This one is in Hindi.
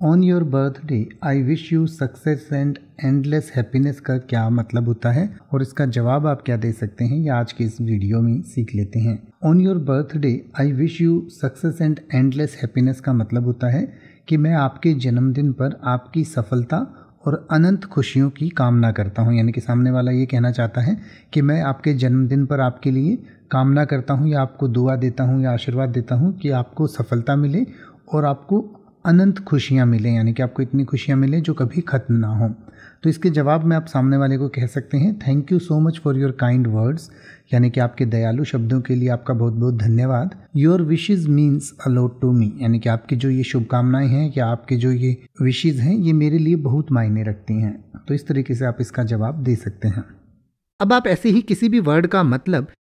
On your birthday I wish you success and endless happiness का क्या मतलब होता है? और इसका जवाब आप क्या दे सकते हैं? ये आज के इस वीडियो में सीख लेते हैं। On your birthday I wish you success and endless happiness का मतलब होता है कि मैं आपके जन्मदिन पर आपकी सफलता और अनंत खुशियों की कामना करता हूँ। यानी कि सामने वाला ये कहना चाहता है कि मैं आपके जन्मदिन पर आपके लिए कामना करता हूँ या आपको दुआ देता हूँ या आशीर्वाद देता हूँ कि आपको सफलता मिले और आपको अनंत खुशियाँ मिलें, यानी कि आपको इतनी खुशियाँ मिलें जो कभी ख़त्म ना हो। तो इसके जवाब में आप सामने वाले को कह सकते हैं thank you so much for your kind words यानी कि आपके दयालु शब्दों के लिए आपका बहुत बहुत धन्यवाद your wishes means a lot to me यानी कि आपकी जो ये शुभकामनाएँ हैं, या आपके जो ये विशेज़ हैं, ये मेरे लिए बहुत मायने रखती हैं। तो इस तरीके से आप इसका जवाब दे सकते हैं। अब आप ऐसे ही किसी भी वर्ड का मतलब